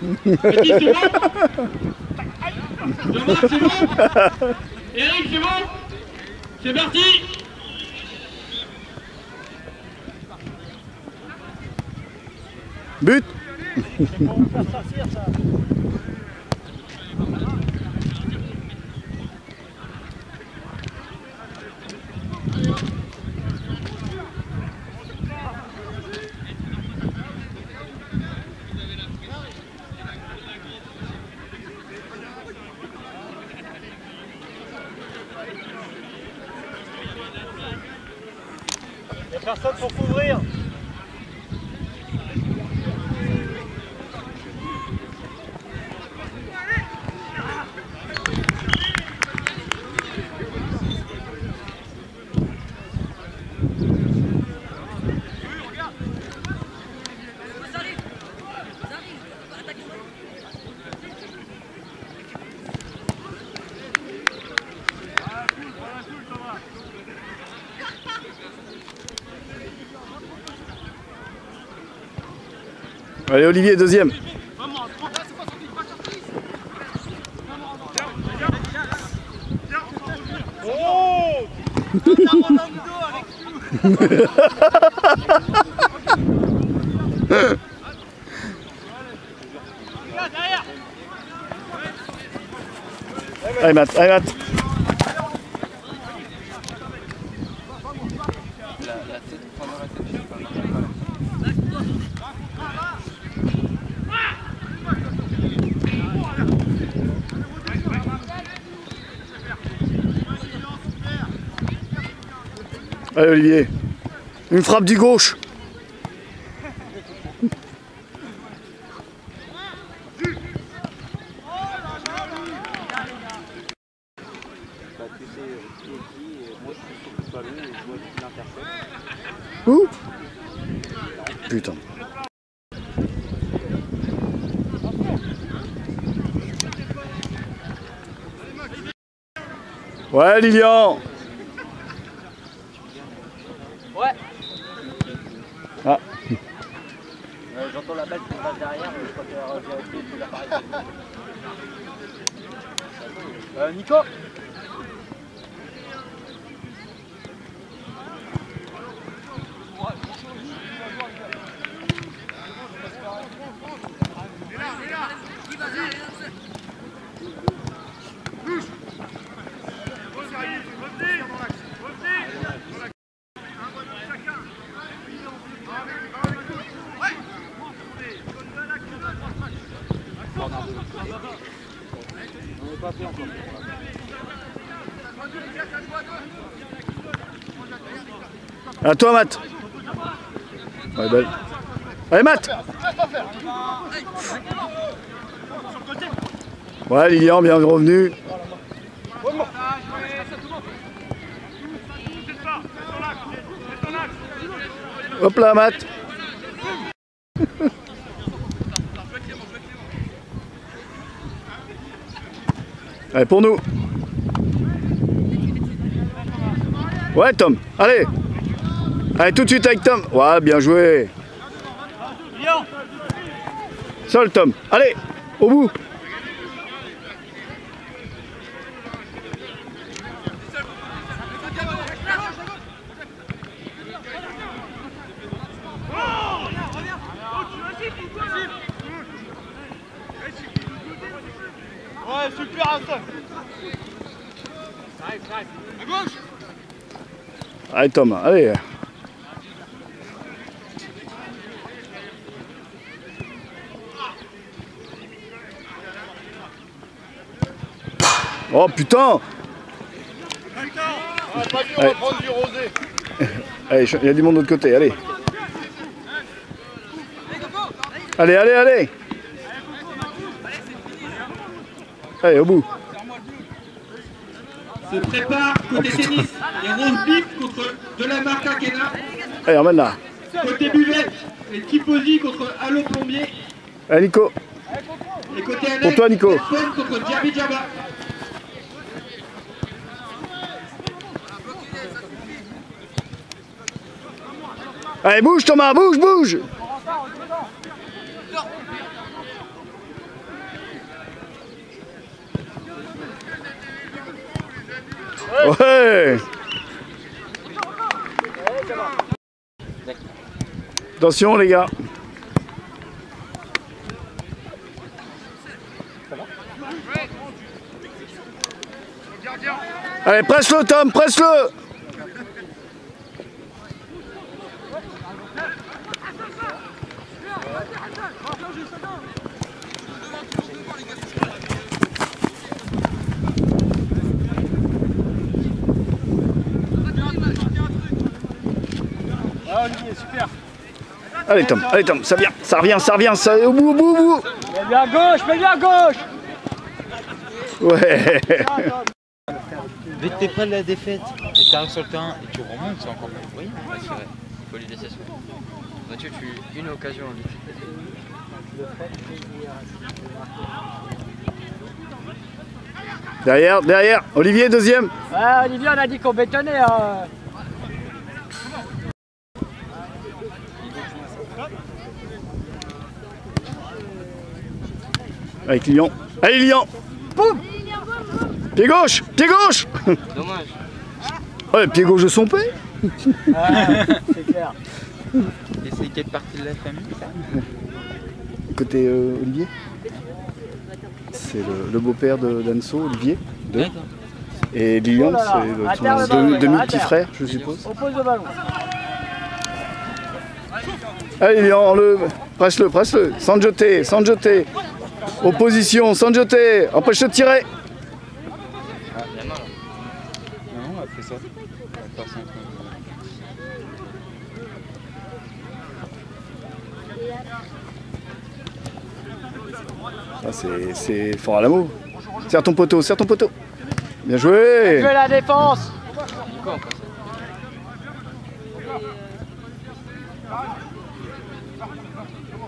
Petit, c'est bon Jean-Marc, c'est bon Eric, c'est bon C'est parti But Il n'y a personne pour couvrir. Allez Olivier, deuxième. Oh Allez Matt, allez Matt. Allez. Une frappe du gauche. Ouh Putain. Ouais Lilian Ah. J'entends la balle qui passe derrière, mais je crois qu'elle a vérifié tout l'appareil. Euh, Nico À toi Matt. Ouais, belle. Allez Matt. Ouais Lilian, bien revenu. Hop là Matt. Allez pour nous. Ouais Tom, allez Allez tout de suite avec Tom. Ouais bien joué. Seul Tom, allez Au bout. Ouais, super Hassan Allez Tom, allez Oh putain Ah, pas dur, on Ouais. va du rosé Allez, il y a du monde de l'autre côté, allez Allez, allez, allez Allez, au bout Se prépare côté tennis. Et Rose Bip contre de la marque Akena. Allez, emmène là Côté buvette. Et Tiposi contre Allo Plombier. Allez Nico Et côté Alex, Pour toi, Nico. Contre. Allez, bouge Thomas, bouge, bouge. Ouais. Attention les gars. Allez, presse-le Tom, presse-le. Allez Tom, allez Tom, ça vient, ça revient, ça revient, ça au bout, au bout, au bout Mets bien à gauche, mets bien à gauche. Ouais Dès que t'es près de la défaite et t'arrives sur le terrain et tu remontes, c'est encore mieux. Oui, c'est vrai. Faut lui laisser ça. Mathieu, tu une occasion en vite. Derrière, derrière, Olivier deuxième Ouais, Olivier, on a dit qu'on bétonnait. Hein. Avec Lyon. Allez Lyon Boum Pied gauche Pied gauche Dommage. Ouais, pied gauche de son père C'est clair. Et c'est quelle partie de la famille ça? Côté euh, Olivier C'est le, le beau-père de d'Anso, Olivier. Deux. Et Lilian, c'est son terre, le deux- ballon, demi à petit terre. frère, je suppose. On pose le ballon. Allez Lilian, enlève. Presse-le, presse-le. Sans jeter, sans jeter. Opposition, sans jeter. Empêche de tirer. Ah, la main là. Non, on a fait ça. On va faire ça entre Ah, c'est- c'est fort à l'amour. Serre ton poteau, serre ton poteau. Bien joué. Fais la défense.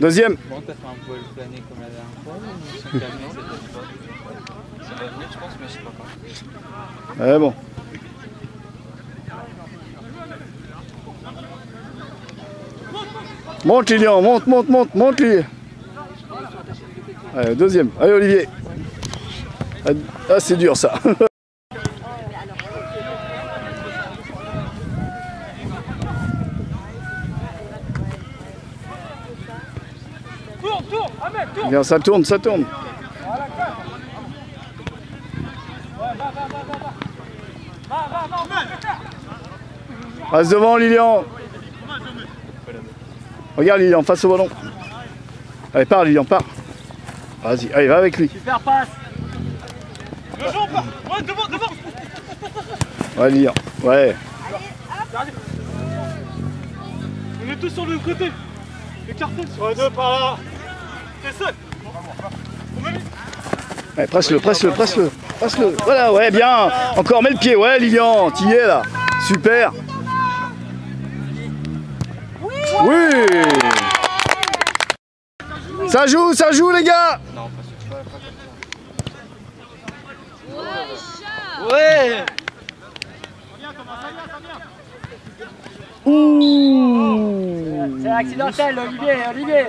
Deuxième. Bon, t'as fait un poil plané comme la dernière fois ou Non, peut-être pas. Ça va venir, je pense, mais je sais pas quand. Ouais, bon. Monte Lilian, monte, monte, monte, monte lui. Deuxième. Allez Olivier. Ah, Ah, c'est dur ça. Bien, ça tourne, ça tourne. Passe devant Lilian. Regarde Lilian, face au ballon. Allez, pars Lilian, pars. Vas-y, allez, va avec lui. Super passe. Ouais, Lilian. Ouais. On est tous sur le côté. Écartez sur les deux par là. T'es seul. Ouais, presse-le, presse-le, presse-le. Presse-le. Voilà, ouais, bien. Encore, mets le pied. Ouais, Lilian, t'y es là. Super. Oui. Ça joue, ça joue, les gars. Non, pas sûr. Pas, pas ça. Ouais Ouh. C'est accidentel, Olivier. Olivier.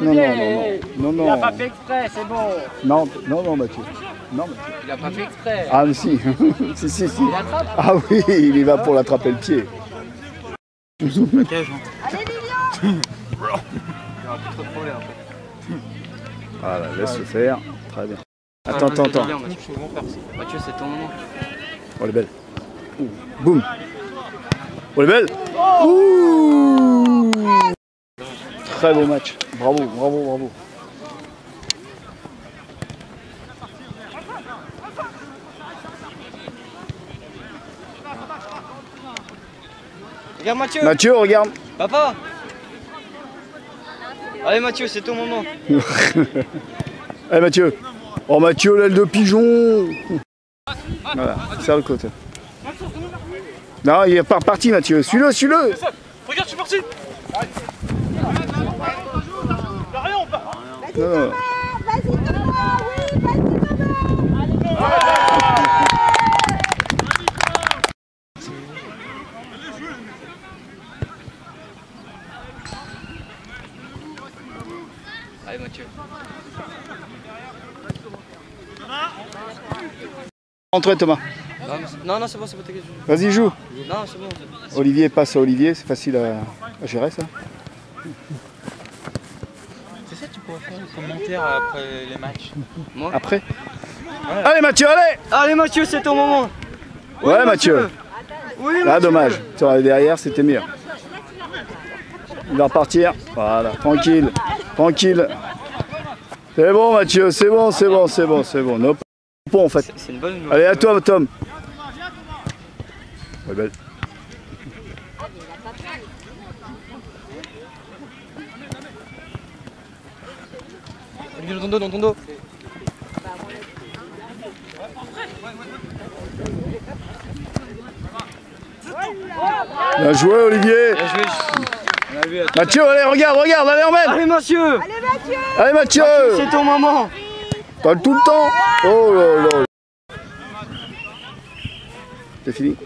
Non, non, Olivier. non, non, non, Il a pas fait exprès, c'est bon. Non, non, non, Mathieu. Non, Mathieu. Il a pas fait exprès. Ah, mais si. si, si, si. Il attrape. Ah oui, il y va pour l'attraper le pied. Plaquage, hein. Il y aura plus trop de problèmes en fait. Voilà, laisse le faire. Très bien. Attends, attends, attends. Lilian, Mathieu. Mathieu, c'est ton moment. Oh, elle est belle. Ouh. Boum. Oh, elle est belle. Ouh. Très beau match. Bravo, bravo, bravo. Regarde Mathieu Mathieu, regarde. Papa Allez Mathieu, c'est ton moment. Allez, Mathieu. Oh, Mathieu, l'aile de pigeon. Voilà, serre le côté. Non, il est pas reparti, Mathieu. Suis-le, suis-le. Regarde, je suis parti. Non. Vas-y Thomas, oui, vas-y Thomas Allez Mathieu. Entrez, Thomas. Non, non, c'est bon, c'est bon, t'inquiète. Vas-y, joue. Non, c'est bon. Olivier passe à Olivier, c'est facile à, à gérer ça. C'est ça, tu pourrais faire un commentaire après les matchs. Après Allez Mathieu, allez Allez Mathieu, c'est ton moment. Ouais Mathieu. Oui Là dommage, tu aurais derrière c'était mieux. Il va repartir. Voilà, tranquille, tranquille. C'est bon Mathieu, c'est bon, c'est bon, c'est bon, c'est bon. No pont en fait. C'est une bonne Allez à toi Tom. Ouais, belle. Dans ton dos, dans ton dos. Bien joué Olivier. Bien joué. Mathieu, allez, regarde, regarde, allez emmène. Allez Mathieu Allez Mathieu Allez Mathieu. C'est ton moment Pas tout le temps. Oh là là. C'est fini